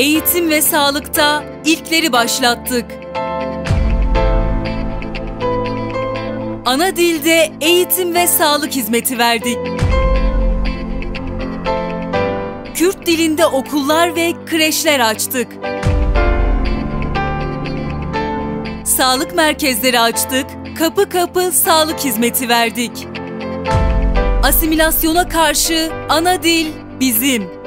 Eğitim ve sağlıkta ilkleri başlattık. Ana dilde eğitim ve sağlık hizmeti verdik. Kürt dilinde okullar ve kreşler açtık. Sağlık merkezleri açtık, kapı kapı sağlık hizmeti verdik. Asimilasyona karşı ana dil bizim.